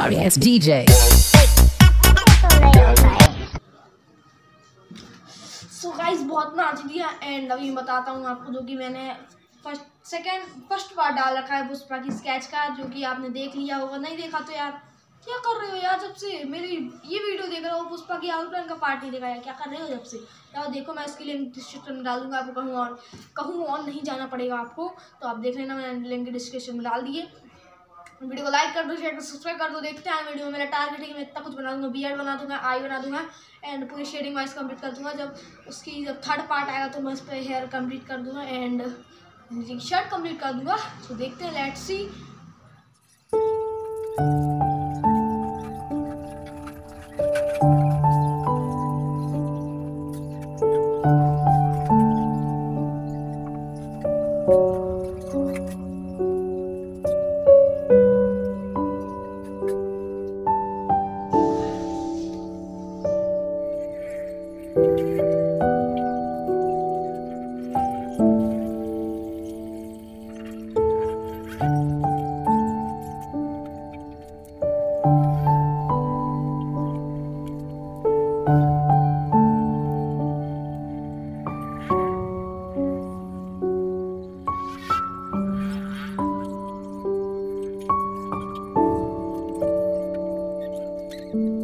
sorry ass DJ. So guys बहुत नाच दिया एंड अभी बताता हूँ आपको जो कि मैंने फ़र्स्ट सेकंड फ़र्स्ट पार्ट डाल रखा है पुष्पा की स्केच का जो कि आपने देख लिया होगा। नहीं देखा तो यार क्या कर रहे हो यार जब से? मेरी ये वीडियो देख रहे हो पुष्पा की आउटलाइन का पार्ट नहीं देखा यार क्या कर रहे हो जब से? यार देखो मैं इसके लिंक डिस्क्रिप्शन में डाल दूँगा आपको कहूँ और कहूँ और नहीं जाना पड़ेगा आपको। तो आप देख लेना मैंने लिंक डिस्क्रिप्शन में डाल दिए। वीडियो को लाइक कर दो शेयर कर सब्सक्राइब कर दो, देखते हैं वीडियो में मेरा टारगेट है कि मैं इतना कुछ बना दूँगा बी बना दूँगा आई बना दूँगा एंड पूरी शेडिंग वाइज कंप्लीट कर दूँगा। जब उसकी जब थर्ड पार्ट आएगा तो मैं उस पर हेयर कंप्लीट कर दूँगा एंड शर्ट कंप्लीट कर दूँगा। तो देखते हैं let's see thank mm -hmm. you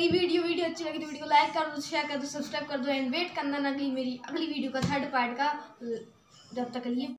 अच्छी लगी तो वीडियो को लाइक कर दो शेयर कर दो सब्सक्राइब कर दो एंड वेट करना ना अगली मेरी अगली वीडियो का थर्ड पार्ट का, जब तक लिए।